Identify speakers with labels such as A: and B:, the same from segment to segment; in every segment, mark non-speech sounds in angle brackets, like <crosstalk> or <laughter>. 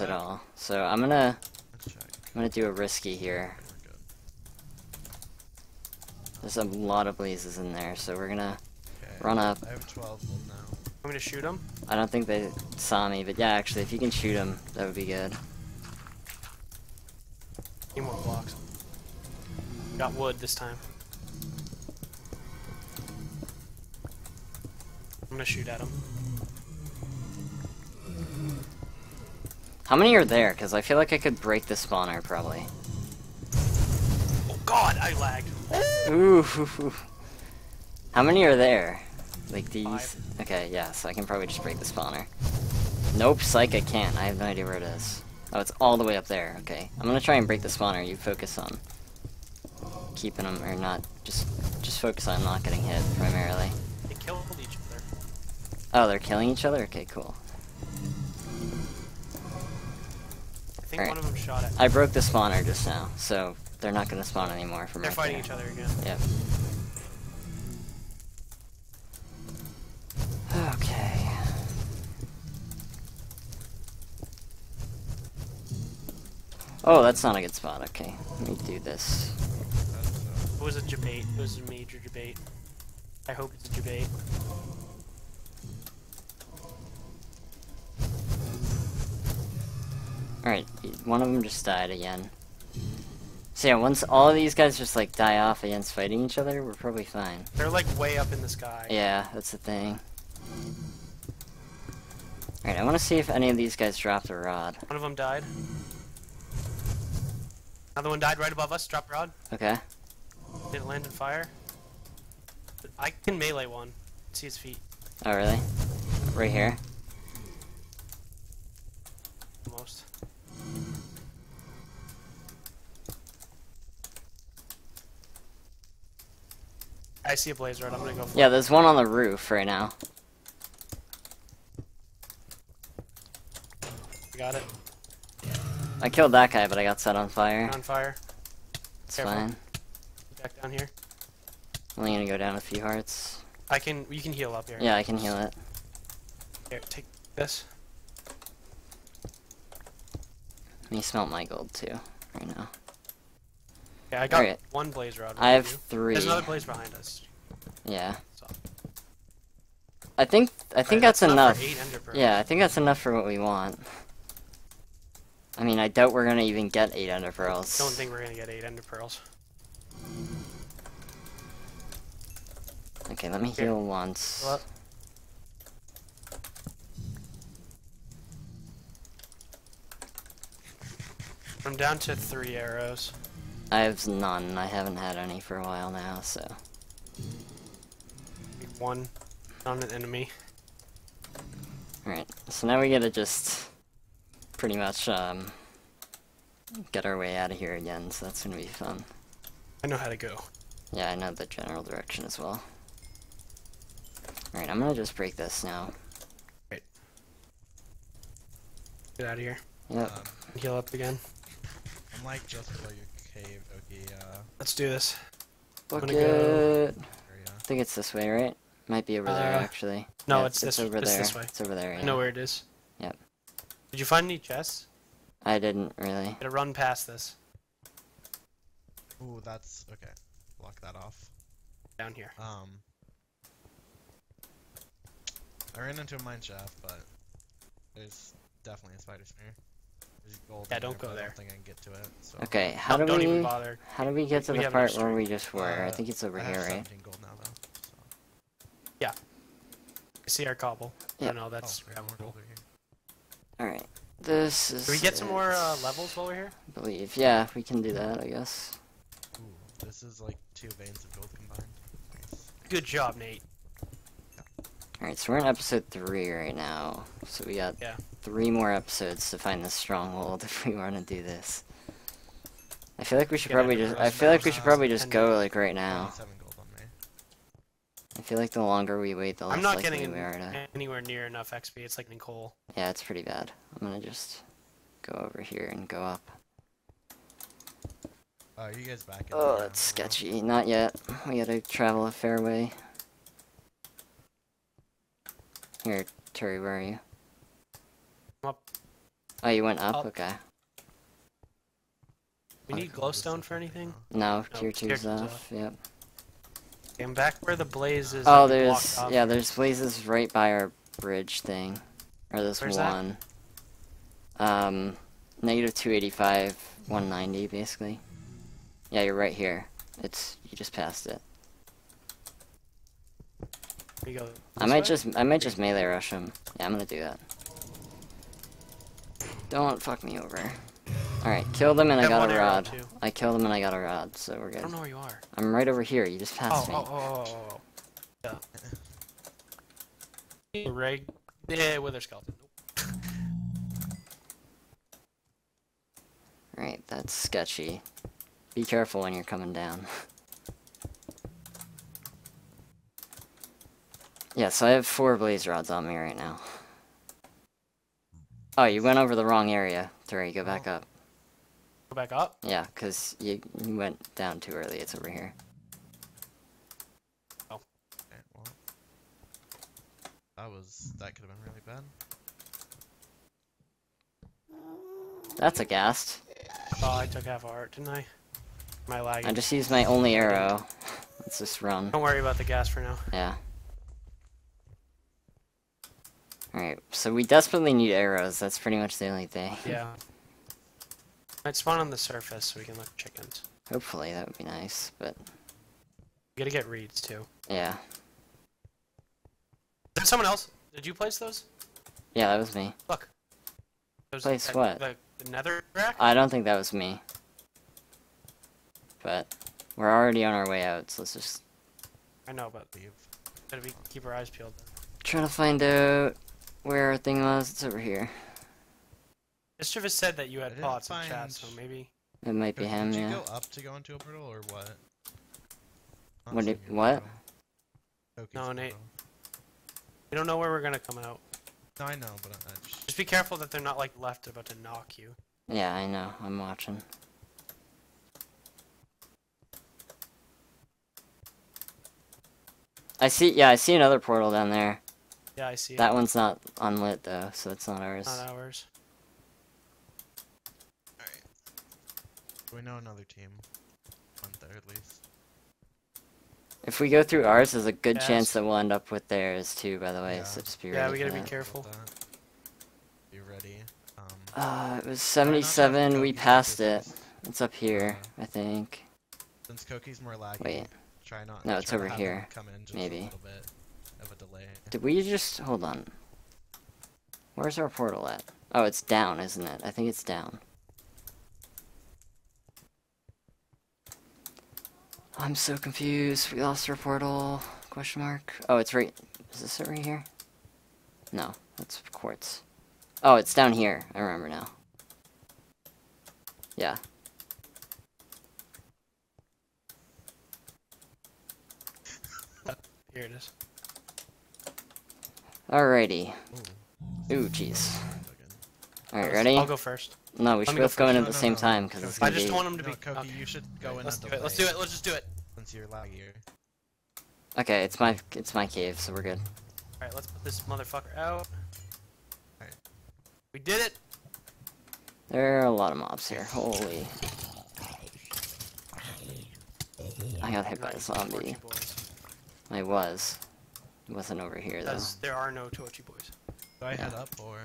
A: you at all. So I'm gonna... I'm gonna do a risky here. There's a lot of blazes in there, so we're gonna...
B: Okay.
A: Run up.
B: I have 12 now.
C: I'm gonna shoot them.
A: I don't think they saw me, but yeah, actually, if you can shoot them, that would be good.
C: Need more blocks. Got wood this time. I'm gonna shoot at him.
A: How many are there? Because I feel like I could break the spawner, probably.
C: Oh god, I lagged.
A: Ooh. How many are there? Like these?
C: Five.
A: Okay, yeah, so I can probably just break the spawner. Nope, psych, I can't. I have no idea where it is. Oh, it's all the way up there. Okay, I'm gonna try and break the spawner. You focus on keeping them, or not. Just, just focus on not getting hit primarily.
C: They killed each other.
A: Oh, they're killing each other. Okay, cool.
C: Think
A: Alright.
C: one of them shot at.
A: I broke the spawner just now, so they're not gonna spawn anymore from
C: They're
A: right
C: fighting
A: there.
C: each other again.
A: Yep. Okay. Oh, that's not a good spot. Okay, let me do this.
C: It was a debate. It was a major debate. I hope it's a debate.
A: Alright, one of them just died again. So yeah, once all of these guys just like die off against fighting each other, we're probably fine.
C: They're like way up in the sky.
A: Yeah, that's the thing. Alright, I want to see if any of these guys dropped a rod.
C: One of them died. Another one died right above us. Drop rod.
A: Okay.
C: Did it land in fire? I can melee one. See his feet.
A: Oh, really? Right here?
C: I see a blaze rod. I'm gonna go for
A: Yeah,
C: it.
A: there's one on the roof right now.
C: I got it.
A: I killed that guy, but I got set on fire.
C: On fire.
A: It's
C: careful.
A: fine.
C: Back down here.
A: Only gonna go down a few hearts.
C: I can. You can heal up here.
A: Yeah, I can heal it.
C: Here, take this.
A: Me smelt my gold too, right now.
C: Yeah, I got
A: Alright.
C: one blaze rod.
A: I have three.
C: There's another blaze behind us.
A: Yeah.
C: So.
A: I think I think
C: Alright,
A: that's,
C: enough.
A: enough.
C: for eight ender pearls.
A: Yeah, I think that's enough for what we want. I mean, I doubt we're gonna even get eight ender pearls.
C: Don't think we're gonna get eight ender pearls.
A: Okay, let me
C: Here.
A: heal once.
C: What? I'm down to three arrows.
A: I have none. I haven't had any for a while now, so.
C: One on an enemy.
A: Alright, so now we gotta just pretty much um, get our way out of here again, so that's gonna be fun.
C: I know how to go.
A: Yeah, I know the general direction as well. Alright, I'm gonna just break this now.
C: Get out of here.
A: Yep.
B: um,
C: Heal up again.
B: I'm like just below your cave, okay, uh,
C: Let's do this. I'm gonna go-
A: I think it's this way, right? Might be over there,
C: Uh,
A: actually.
C: no,
A: Yeah,
C: it's this-
A: over
C: it's
A: there.
C: this way.
A: It's over there, yeah.
C: I know where it is.
A: Yep.
C: Did you find any chests?
A: I didn't really.
C: i Gotta run past this.
B: Ooh, that's, okay. Block that off.
C: Down here.
B: Um, I ran into a mine shaft, but there's definitely a spider spear. There's
C: Yeah, don't
B: there,
C: go
B: but I
C: there.
B: don't think I can get to it. So
A: Okay, how
C: don't,
A: do
C: don't
A: we...
C: even bother.
A: How do we get to
C: We
A: the part where we just were? I
B: Uh,
A: think it's over
B: I
A: here, right?
B: 17 gold now though. So.
C: See our cobble.
A: Yeah.
C: No, that's
B: oh, we have more gold over here.
A: Alright. This is...
C: Can we get some more uh, levels while we're here?
A: I believe. Yeah, we can do that, I guess.
B: Ooh, this is like two veins of gold combined. Nice.
C: Good job, Nate.
A: Alright, so we're in episode 3 right now. So we got
C: Yeah.
A: three more episodes to find the stronghold <laughs> if we want to do this. I feel like we should
C: Get
A: probably just- I feel like we should probably just go like right now.
B: 27 gold on me.
A: I feel like the longer we wait, the less
C: I'm not
A: likely
C: getting
A: we are to.
C: anywhere near enough XP. It's like Nicole.
A: Yeah, it's pretty bad. I'm gonna just go over here and go up.
B: Oh, are you guys back? in
A: Oh,
B: ground
A: that's sketchy. Not yet. We gotta travel a fair way. Here, Terry, where are you?
C: Up.
A: Oh, you went up?
C: Up.
A: Okay.
C: We need glowstone for anything?
A: No,
C: No,
A: tier
C: tier
A: 2's off.
C: off.
A: Yep.
C: Okay, I'm back where the blaze is.
A: Oh,
C: that we blocked
A: there's yeah, there's blazes right by our bridge thing, or this
C: Where's that?
A: one. Um, negative two eighty five, one ninety basically. Yeah, you're right here. It's you just passed it.
C: Go.
A: I might
C: way?
A: just I might just melee rush him. Yeah, I'm gonna do that. Don't fuck me over. All right, kill them and I got a rod. I killed them and I got a rod, so we're good.
C: I don't know where you are.
A: I'm right over here. You just
C: Oh,
A: passed
C: oh,
A: me.
C: oh, oh, oh, oh. oh, oh. Yeah. <laughs> Reg. Yeah, wither skeleton. Nope.
A: Right, that's sketchy. Be careful when you're coming down. <laughs> yeah, so I have four blaze rods on me right now. Oh, you went over the wrong area. Three, go back oh. up.
C: Go back up.
A: Yeah, because you, you went down too early. It's over here. Oh.
B: Okay, well. That was that could have been really bad.
A: That's a ghast.
C: Oh, I took half a heart, didn't I? Am I lagging?
A: I just used my only arrow. Let's just run.
C: Don't worry about the ghast for now.
A: Yeah. Alright, so we desperately need arrows. That's pretty much the only thing.
C: Yeah. Might spawn on the surface so we can look chickens.
A: Hopefully, that would be nice, but
C: We gotta get reeds too.
A: yeah.
C: Did someone else? Did you place those?
A: Yeah, that was me.
C: Look. Those,
A: Place
C: that-
A: what?
C: The, the nether rack?
A: I don't think that was me. But we're already on our way out, so let's just
C: I know, but
B: Leave.
C: gotta be, keep our eyes peeled.
A: Trying to find out where our thing was. It's over here.
C: Mischievous said that you had
B: didn't
C: pots in chat, so maybe.
A: It might be him, yeah.
B: Did you go up to go into a portal or what? Not
A: What did- what?
C: No, Nate.
B: portal.
C: We don't know where we're gonna come out.
B: No, I know, but I, I just,
C: Just be careful that they're not like left about to knock you.
A: Yeah, I know. I'm watching. I see, yeah, I see another portal down there.
C: Yeah, I see.
A: That
C: it.
A: one's not unlit though, so it's not ours.
C: Not ours.
B: Alright. We know another team went there at least.
A: If we go through ours, there's a good
C: Yes.
A: chance that we'll end up with theirs too, by the way,
B: Yeah.
A: so just be
C: Yeah,
A: ready
C: we gotta be
A: that.
C: careful.
B: About that. Be ready. Um,
A: Uh, it was
B: try not to have
A: 77, we passed it. It's up here, I think.
B: Since Koki's more laggy,
A: Wait.
B: try not.
A: No, it's
B: try
A: over here,
B: Come in just
A: maybe.
B: A little bit of a delay.
A: Did we just, hold on. Where's our portal at? Oh, it's down, isn't it? I think it's down. I'm so confused. We lost our portal. Question mark. Oh, it's right. Is this it right here? No, that's quartz. Oh, it's down here. I remember now. Yeah.
C: Oh, here it is.
A: Alrighty.
B: Ooh.
A: Ooh, jeez.
B: Okay.
A: Alright, ready?
C: I'll go first.
A: No, we should
C: me go
A: both go in at the
B: no,
A: same
B: no.
A: time because it's gonna
C: I just
A: be.
C: don't want him to
B: No,
C: be.
B: Koki,
C: okay.
B: you should go in
C: Let's
B: a
C: do
B: delay
C: it. Let's do it. Let's just do it.
B: since you're laggier.
A: Okay, it's my it's my cave, so we're good.
C: All right, let's put this motherfucker out.
B: Alright.
C: We did it.
A: There are a lot of mobs here. Holy. I got hit by a zombie. I was. It wasn't over here though.
C: Because there are no Torchy boys.
B: Do I head up or?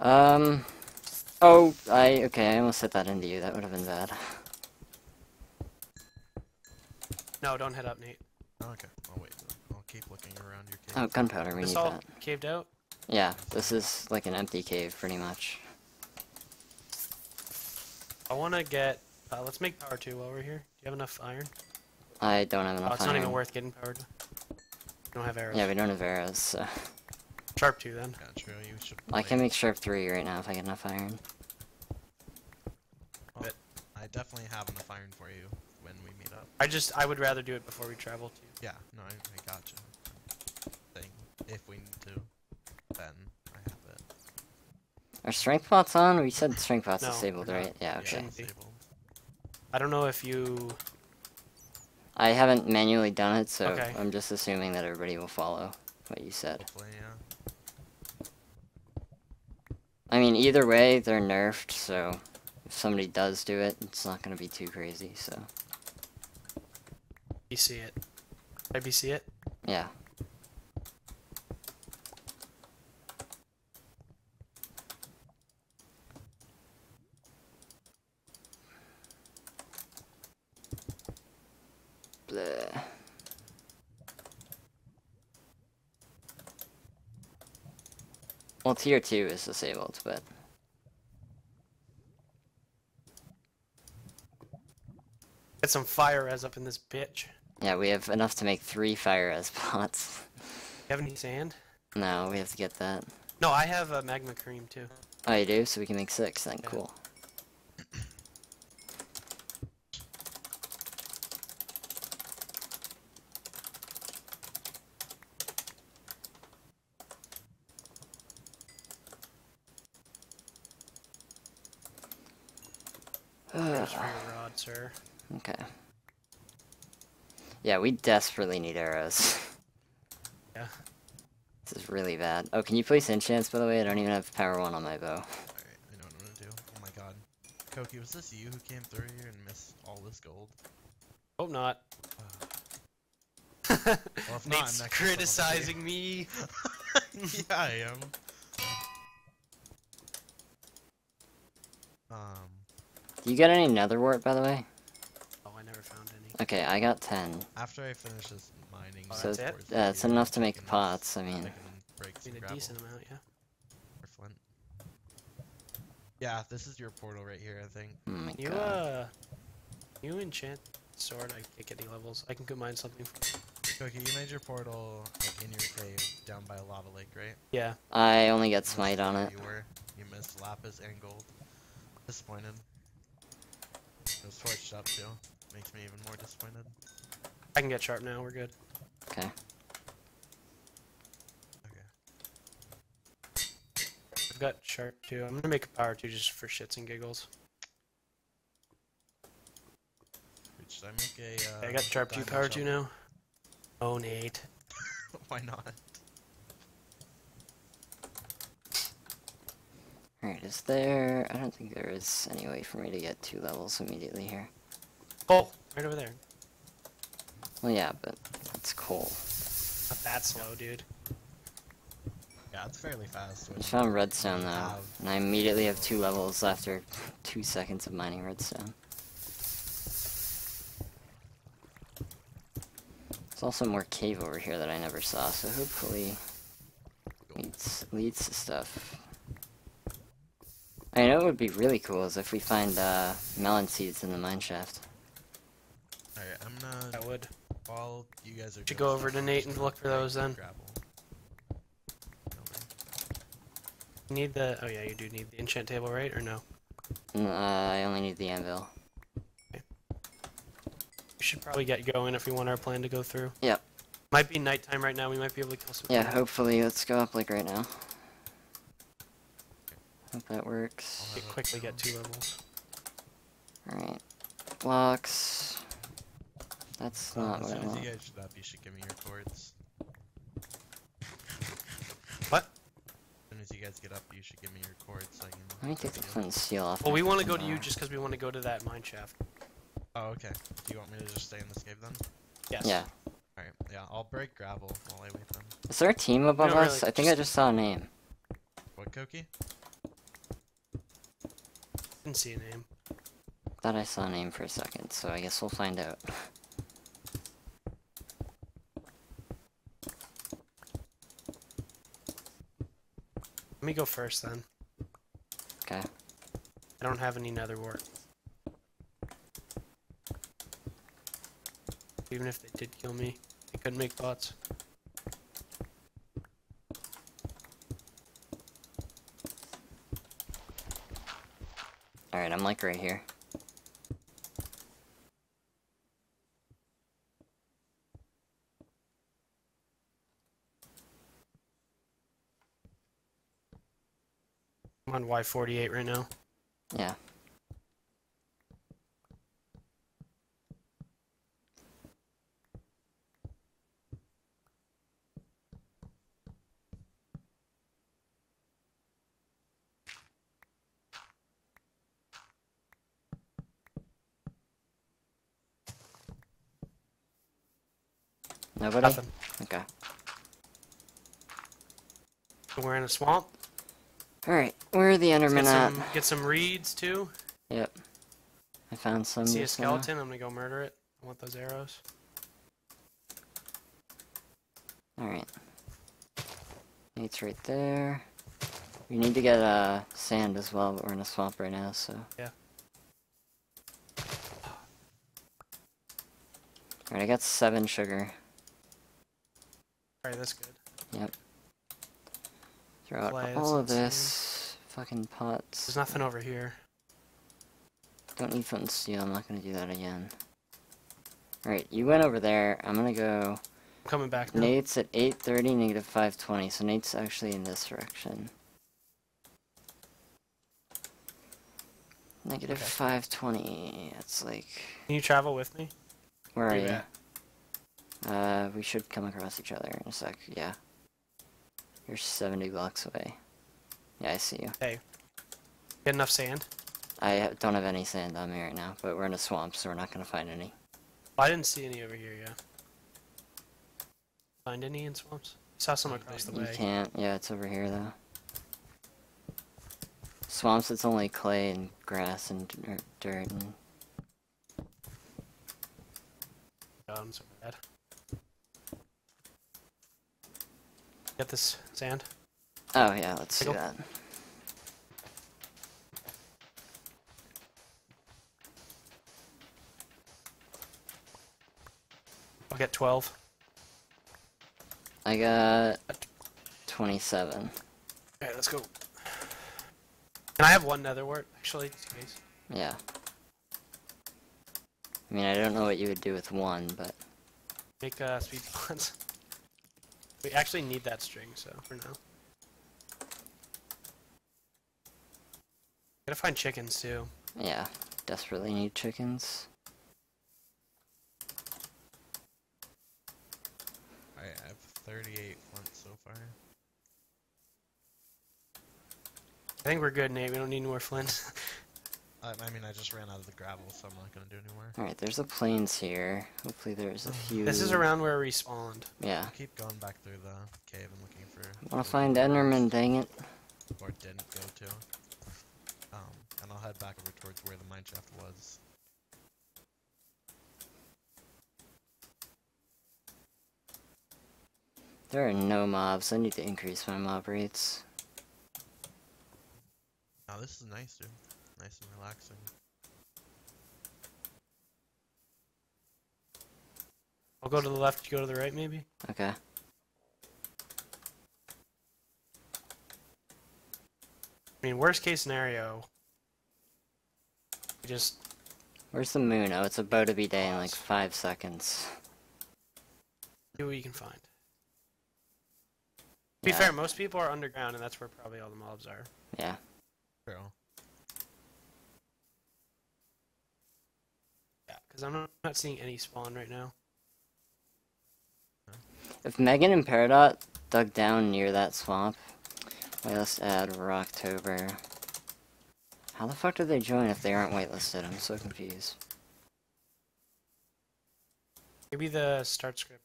A: Um. Oh, I okay. I almost hit that into you. That would have been bad.
C: No, don't head up, Nate.
B: Oh, okay, I'll wait. I'll keep looking around your cave.
A: Oh, gunpowder. We
C: this
A: need
C: all
A: that.
C: caved out.
A: Yeah, this is like an empty cave, pretty much.
C: I want to get. Uh, let's make power two while we're here. Do you have enough iron?
A: I don't have enough.
C: Oh,
A: enough
C: it's not even worth getting powered. Don't have arrows.
A: Yeah, we don't have arrows, so
C: Sharp two then.
B: Yeah, true. You should.
A: I can make sharp three right now if I get enough iron.
B: I definitely have enough iron for you when we meet up.
C: I just I would rather do it before we travel to.
B: Yeah, no, I, I gotcha. Thing. If we need to, then I have it.
A: Are strength pots on? We said strength pots
C: No,
A: disabled, right? Yeah,
B: Yeah,
A: okay.
C: Shouldn't be.
B: disabled.
C: I don't know if you.
A: I haven't manually done it, so
C: Okay.
A: I'm just assuming that everybody will follow what you said.
B: Hopefully, yeah.
A: I mean, either way, they're nerfed, so if somebody does do it, it's not gonna be too crazy, so.
C: You see it. Maybe see it.
A: Yeah. Well, tier 2 is disabled, but
C: Get some fire res up in this bitch.
A: yeah, we have enough to make three fire as <laughs> pots.
C: You have any sand?
A: No, we have to get that.
C: No, I have a magma cream too.
A: Oh, you do? So we can make six then,
C: Yeah.
A: cool.
C: Thanks for your rod, sir.
A: Okay. Yeah, we desperately need arrows. <laughs>
C: Yeah.
A: This is really bad. Oh, can you place enchants, by the way? I don't even have power 1 on my bow.
B: Alright, I know what I'm gonna do. Oh my god. Koki, was this you who came through here and missed all this gold?
C: Hope not. <laughs>
B: Well, if not,
C: Nate's
B: I'm next to someone
C: criticizing me. <laughs>
B: yeah, I am. Um,
A: Do you get any nether wart, by the way?
C: Oh, I never found any.
A: Okay, I got 10.
B: after I finish this mining,
C: Oh,
A: So,
C: that's it?
B: towards
A: uh, it's enough to make pots, I
B: I
A: mean.
C: I mean, a
B: gravel
C: decent amount, yeah.
B: or flint. Yeah, this is your portal right here, I think.
A: Oh my
C: You
A: god.
C: uh, you enchant sword. I can't get any levels. I can combine something.
B: Koki, you made your portal like in your cave down by a lava lake, right?
C: Yeah.
A: I only get smite on it.
B: You were. You missed lapis and gold. Disappointed. It was torched up too. Makes me even more disappointed.
C: I can get sharp now. We're good.
A: Okay.
B: Okay.
C: I've got sharp too. I'm gonna make a power two just for shits and giggles.
B: Wait, Should I make a? Uh,
C: I got sharp two,
B: diamond
C: power two now. Oh, Nate. <laughs>
B: Why not?
A: Alright, is there... I don't think there is any way for me to get two levels immediately here.
C: Oh, right over there.
A: Well, yeah, but it's coal.
C: Not that slow, dude.
B: Yeah, it's fairly fast.
A: I just found redstone
B: you
A: though,
B: have-
A: and I immediately have two levels after two seconds of mining redstone. There's also more cave over here that I never saw, so hopefully leads, leads to stuff. I know it would be really cool is if we find uh, melon seeds in the mine shaft.
B: Alright, I'm gonna.
C: That would.
B: While you guys are.
C: Should go over to Nate and look for those then.
B: Gravel.
C: You need the. Oh yeah, you do need the enchant table, right? Or no?
A: N- Uh, I only need the anvil.
C: We should probably get going if we want our plan to go through.
A: Yep.
C: Might be nighttime right now. We might be able to kill some.
A: Yeah,
C: things.
A: hopefully, let's go up like right now. Hope that works.
B: I'll
C: Get- quickly get two levels.
A: Alright. Blocks. That's
B: Um,
A: not what I
B: soon as
A: want.
B: you guys should up, you should give me your cords.
C: What?
B: As soon as you guys get up, you should give me your cords so I can.
A: Let me take the
B: you.
A: flint and steel off.
C: Well, we want to go to you just because we want to go to that mine shaft.
B: Oh, okay. Do you want me to just stay in this cave then?
C: Yes.
A: Yeah.
B: Alright, yeah, I'll break gravel while I wait then.
A: Is there a team above
C: don't
A: us?
C: really-
A: I think I
C: just-
A: just saw a name.
B: What, Koki?
C: Didn't see a name.
A: Thought I saw a name for a second, so I guess we'll find out.
C: Let me go first then.
A: Okay.
C: I don't have any nether wart. Even if they did kill me, they couldn't make bots.
A: Alright, I'm like right here.
C: I'm on Y48 right now.
A: Yeah. Nobody?
C: Nothing.
A: Okay.
C: We're in a swamp.
A: Alright, where are the Endermen
C: Get
A: at?
C: some, get some reeds too.
A: Yep. I found some.
C: See a
A: just now.
C: skeleton. I'm gonna go murder it. I want those arrows.
A: Alright. Nate's right there. We need to get uh, sand as well, but we're in a swamp right now, so.
C: Yeah.
A: Alright, I got seven sugar.
C: Alright, that's good.
A: Yep. Throw out
C: Clay,
A: all of
C: that's not
A: this. Fucking pots.
C: There's nothing over here.
A: Don't need flint and steel, I'm not gonna do that again. Alright, you went over there. I'm gonna go.
C: I'm coming back now.
A: Nate's at 830, negative 520, so Nate's actually in this direction. Negative
C: Okay.
A: 520. That's like.
C: Can you travel with me?
A: Where are
C: Where you
A: you?
C: at?
A: Uh, we should come across each other in a sec. Yeah. You're 70 blocks away. Yeah, I see you.
C: Hey, get enough sand?
A: I don't have any sand on me right now, but we're in a swamp, so we're not gonna find any.
C: I didn't see any over here, yeah. Find any in swamps? Saw some across the
A: You
C: way.
A: can't. Yeah, it's over here though. Swamps, it's only clay and grass and dirt and.
C: So bad. Get this sand.
A: Oh yeah, let's do that.
C: I'll get 12.
A: I got 27.
C: Alright, let's go. And I have one nether wart, actually, just in case.
A: Yeah. I mean, I don't know what you would do with one, but
C: Make uh, speed <laughs> bonds. We actually need that string, so for now. Gotta find chickens too.
A: yeah, desperately need chickens.
B: I have 38 flint so far.
C: I think we're good, Nate. We don't need more flint. <laughs>
B: I, I mean, I just ran out of the gravel, so I'm not gonna do anymore.
A: Alright, there's a plains here. Hopefully there's a few...
C: this is around where we spawned.
A: Yeah.
B: I'll keep going back through the cave and looking for.
A: I
B: Wanna
A: find
B: bars,
A: Enderman, dang it.
B: Or didn't go to. Um, and I'll head back over towards where the mine shaft was.
A: There are no mobs. I need to increase my mob rates.
B: Now this is nice, dude. Nice and relaxing.
C: I'll go to the left, you go to the right, maybe?
A: Okay.
C: I mean, worst case scenario. We just.
A: Where's the moon? Oh, it's about to be day in like five seconds.
C: do what you can find. To be fair, most people are underground, and that's where probably all the mobs are.
A: Yeah.
B: True.
C: Yeah, because I'm not, not seeing any spawn right now.
A: If Megan and Peridot dug down near that swamp, wait, let's add Rocktober. How the fuck do they join if they aren't waitlisted? I'm so confused.
C: Maybe the start script.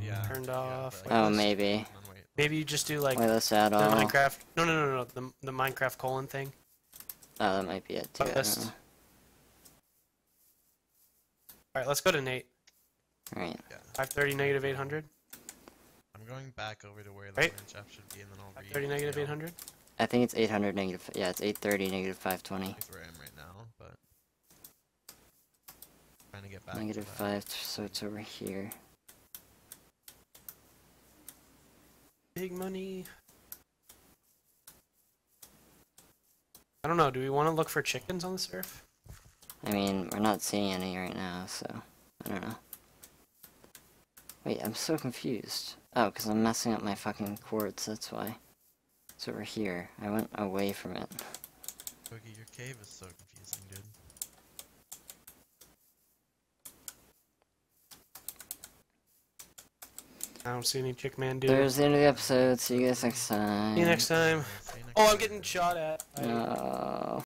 B: Yeah.
C: Turned
B: yeah,
C: off,
B: but-
A: Oh, maybe.
B: Hold on, wait.
C: Maybe you just do like
A: Wait, add
C: the
A: all.
C: Minecraft. No, no, no, no, the the Minecraft colon thing.
A: Oh, that might be it too. I don't
C: List.
A: know.
C: All right, let's go to Nate.
A: Right.
C: 530 negative 800.
B: I'm going back over to where the
C: Right.
B: mine shaft should be, and then I'll read.
C: 530 negative
B: you know,
C: 800.
A: I think it's 800 negative. Yeah, it's 830 negative 520.
B: That's where I am right now, but trying to get back.
A: Negative
B: to
A: 5, so it's over here.
C: Big money. I don't know. Do we want to look for chickens on the surf?
A: I mean, we're not seeing any right now, so I don't know. Wait, I'm so confused. Oh, because I'm messing up my fucking quartz, that's why. It's over here. I went away from it.
B: Cookie, your cave is so confusing, dude.
C: I don't see any chick man dude.
A: There's the end of the episode. See you guys next time.
C: See you next time.
B: See you next
C: Oh, I'm getting shot at. I-
A: Uh,